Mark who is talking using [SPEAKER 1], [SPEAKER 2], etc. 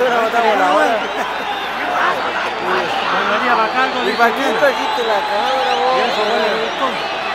[SPEAKER 1] tres a
[SPEAKER 2] ahora. la
[SPEAKER 1] a
[SPEAKER 2] Y para qué trajiste la cámara, vos.